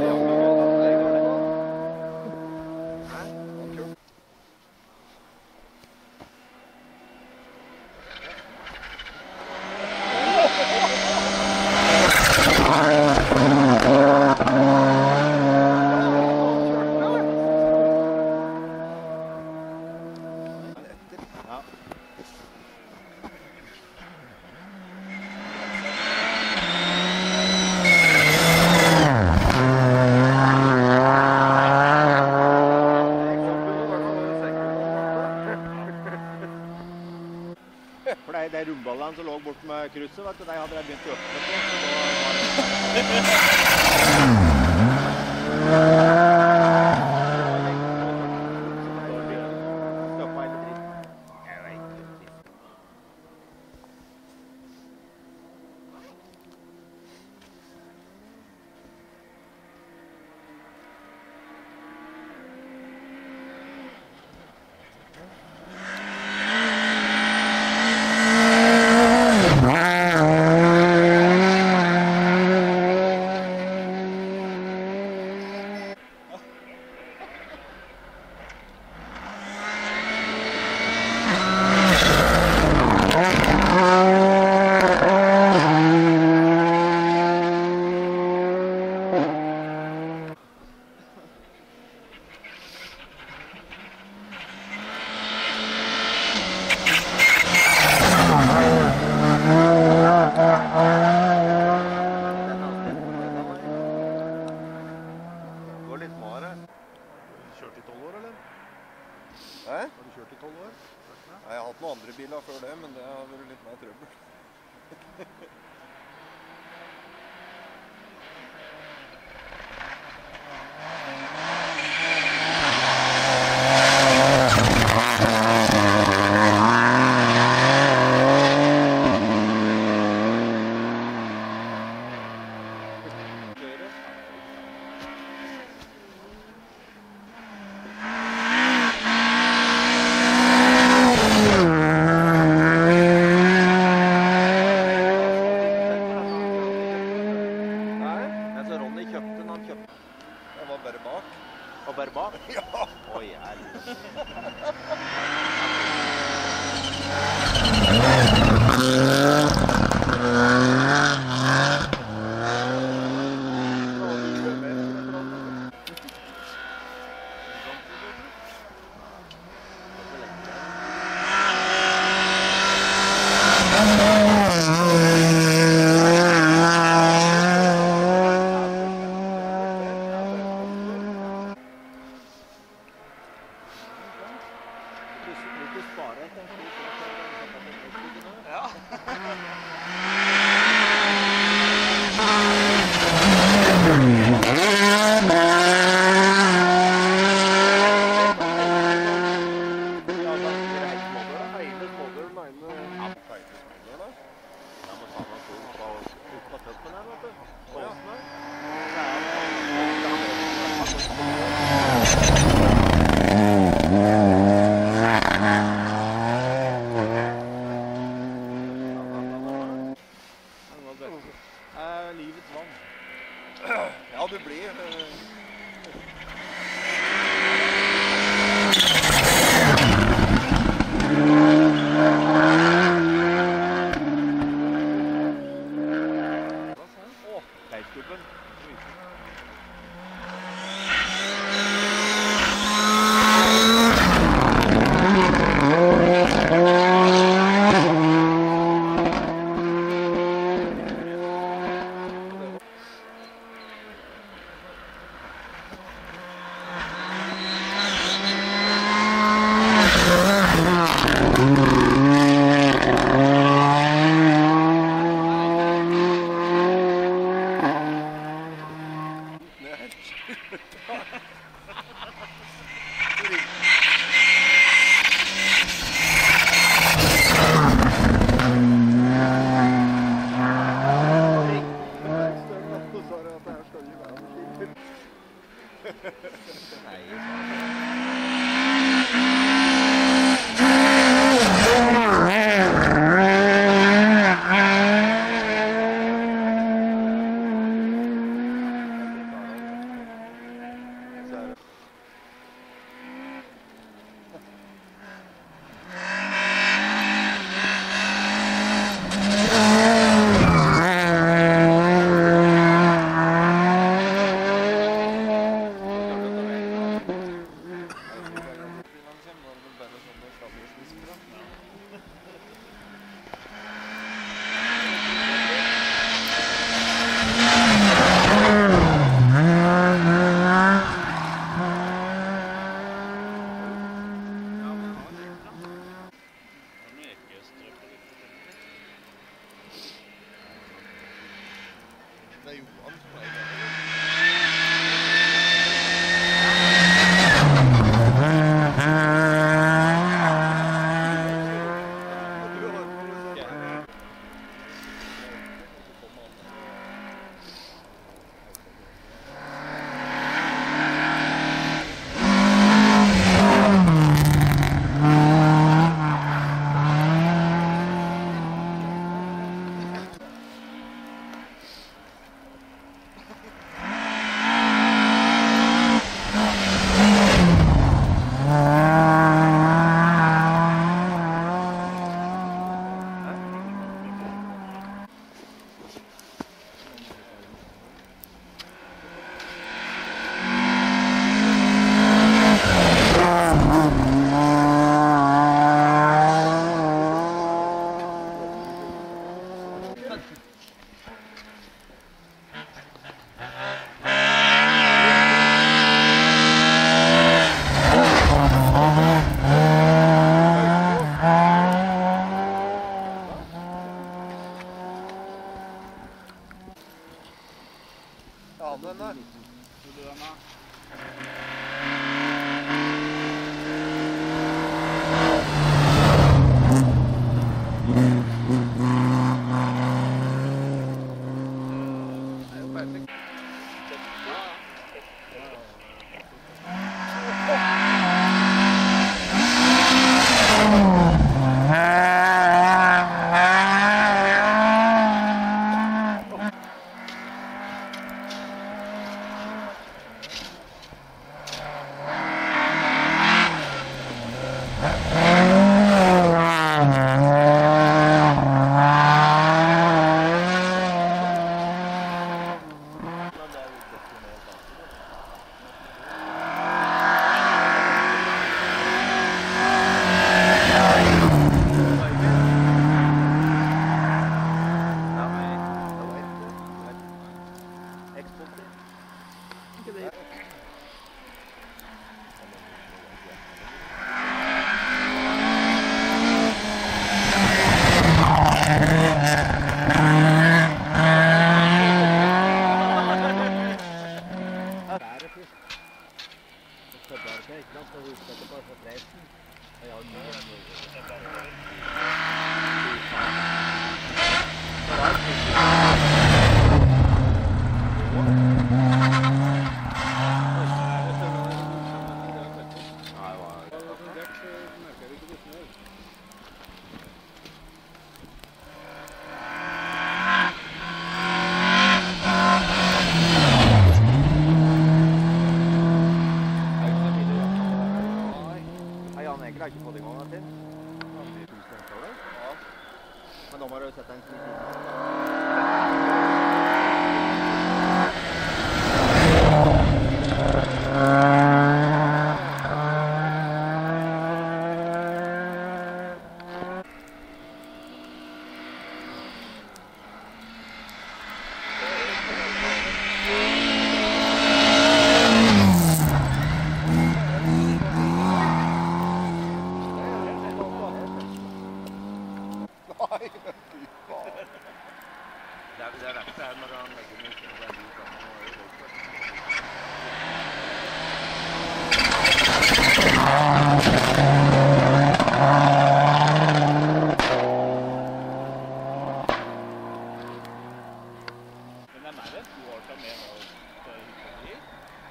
Amen. Krysset, vet du, de har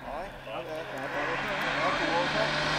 Nei, det er, det er, det er, det er, det er, det er, det er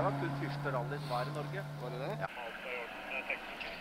Det var kun første rallyen var i Norge. Var det det? Ja.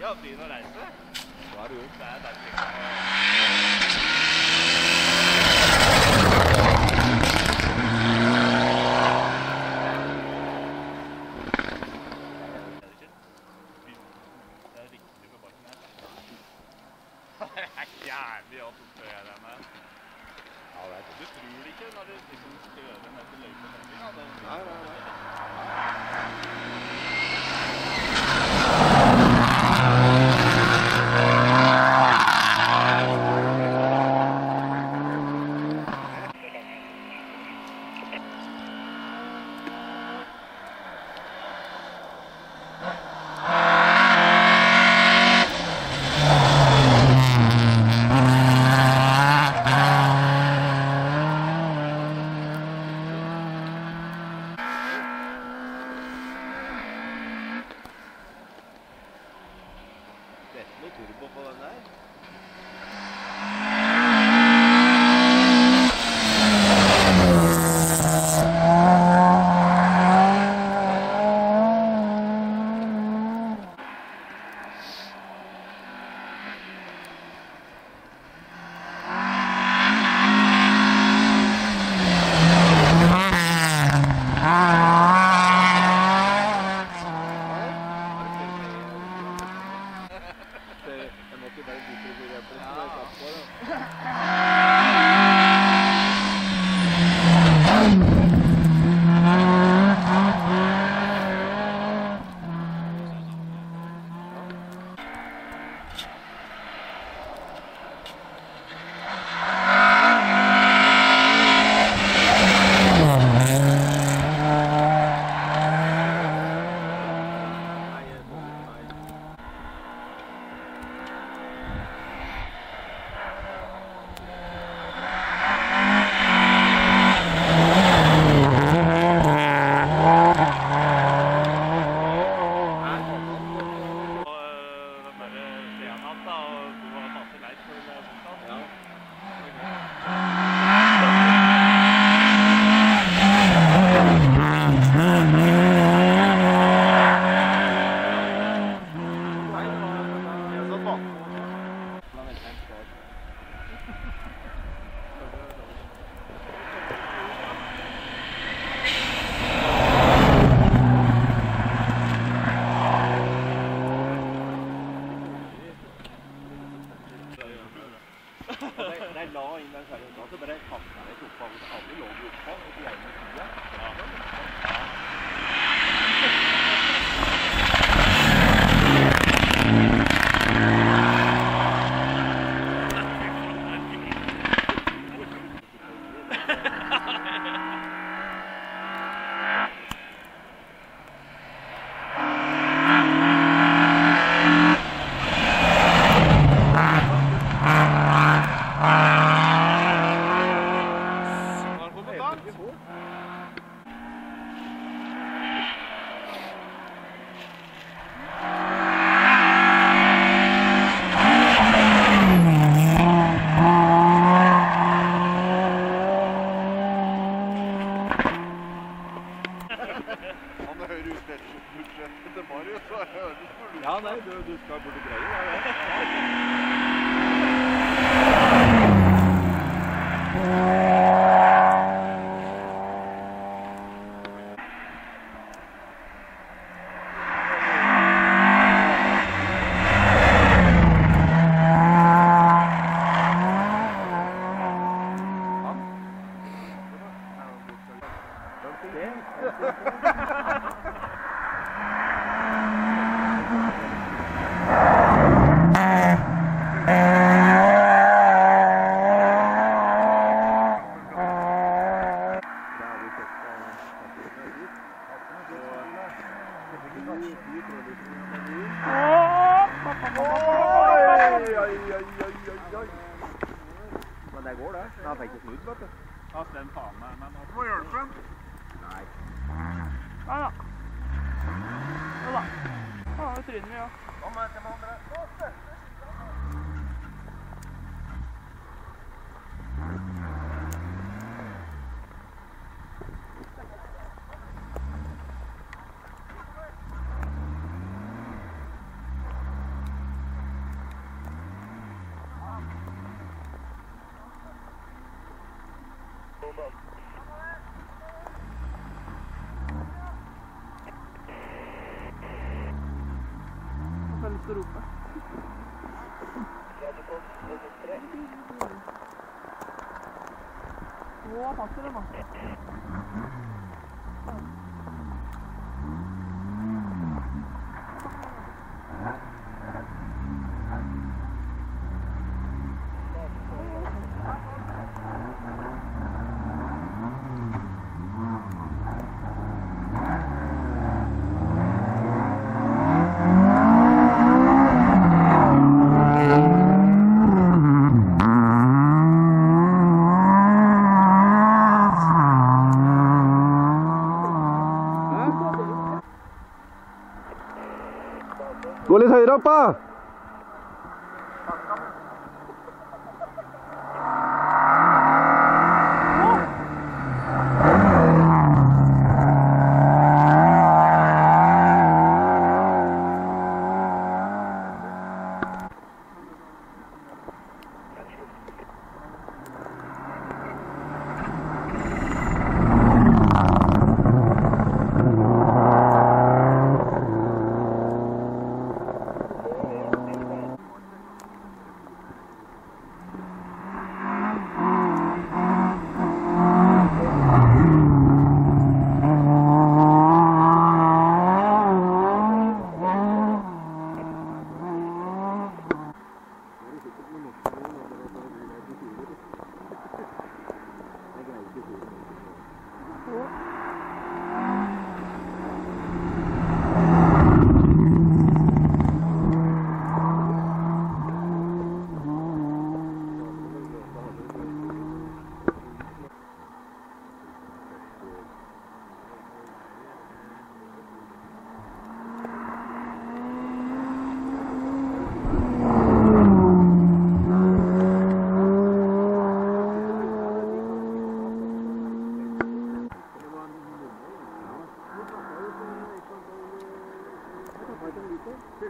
tida, begynn å reise. Hva er du gjort? Det er deilig. Colonai? うわ、真っ暗。¡Goles a Europa!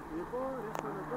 예뻐, 예뻐, 예뻐.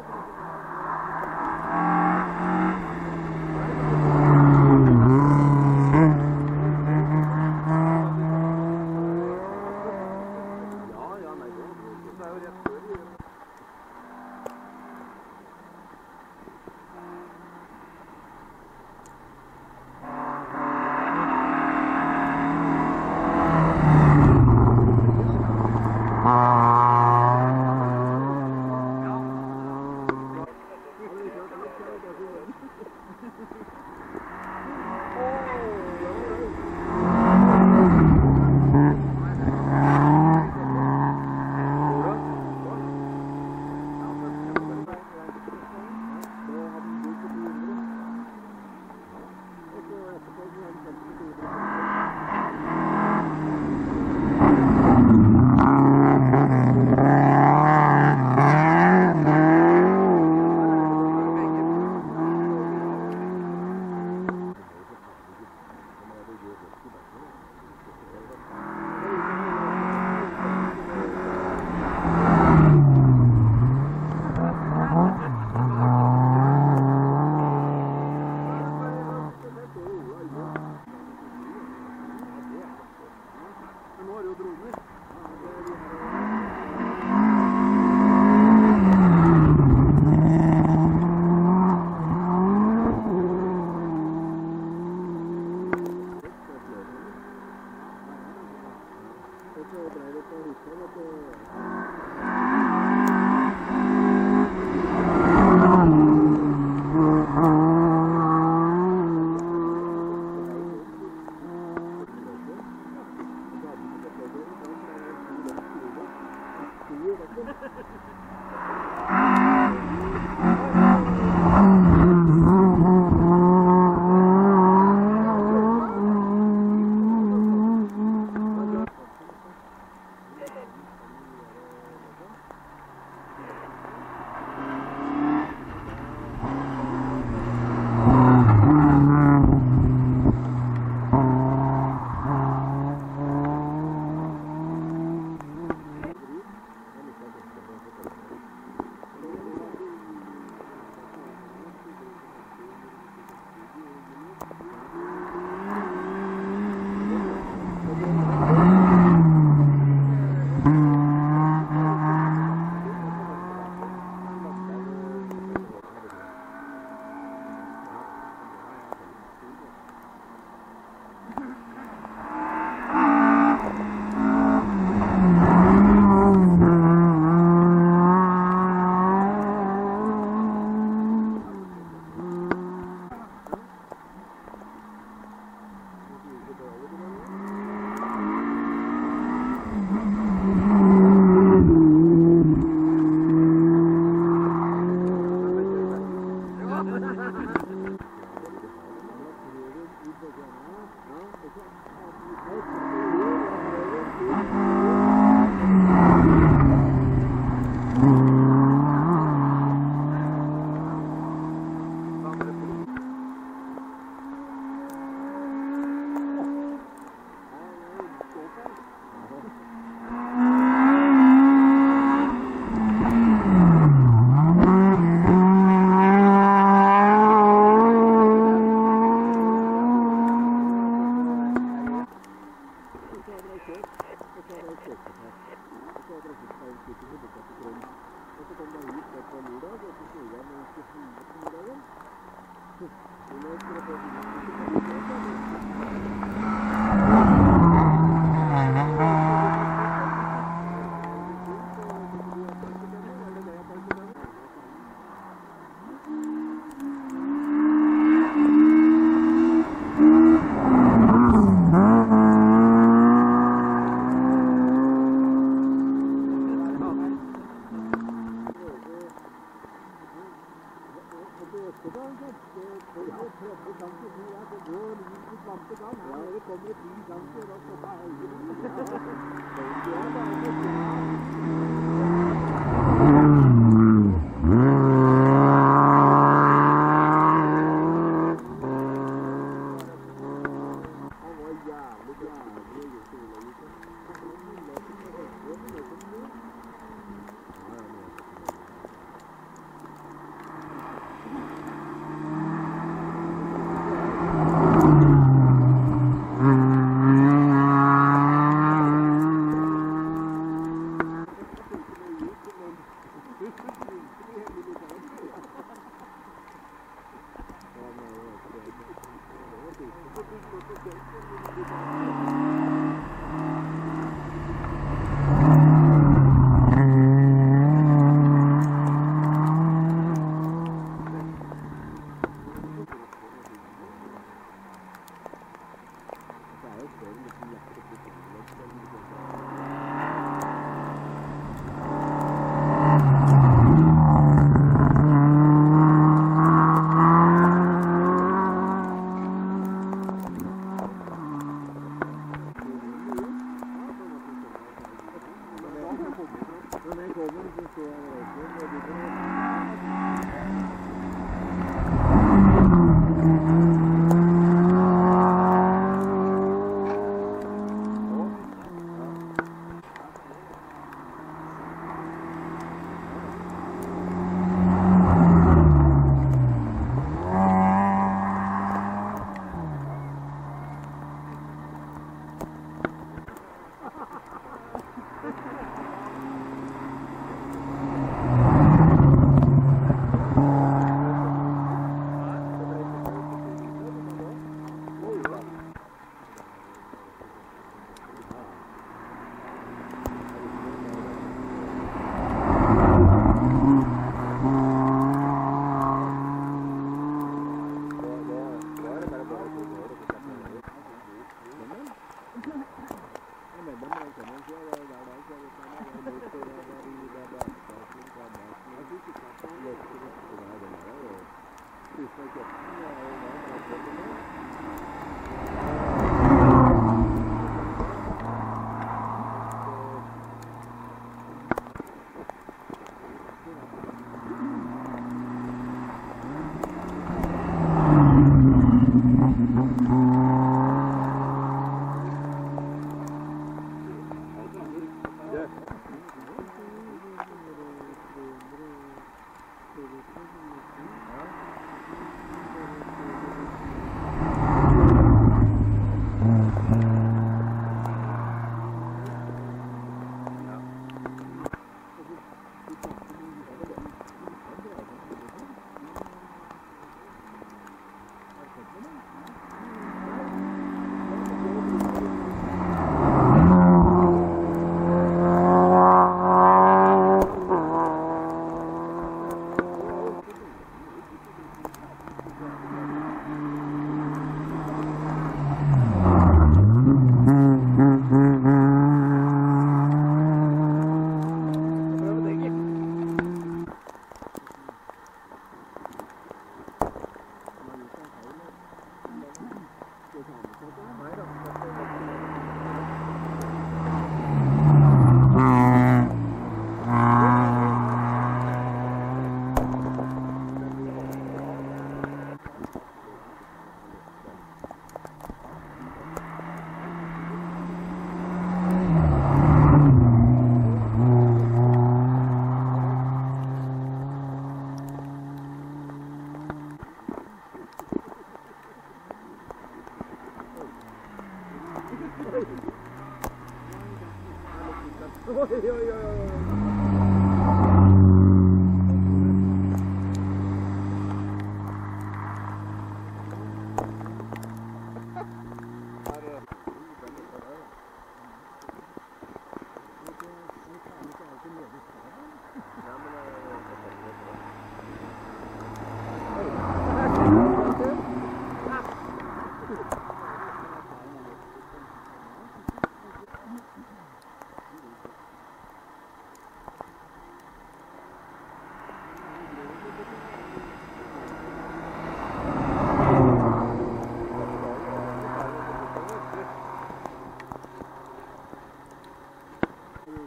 Música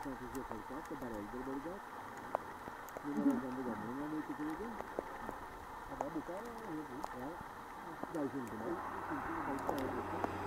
sensiz yaparsak da beraber olacağız. Bunlardan da gelmeyin. Ne ikisini de? Ama bu kadar. Ya. Gelsin. Gelsin. Gelsin. Gelsin. Gelsin.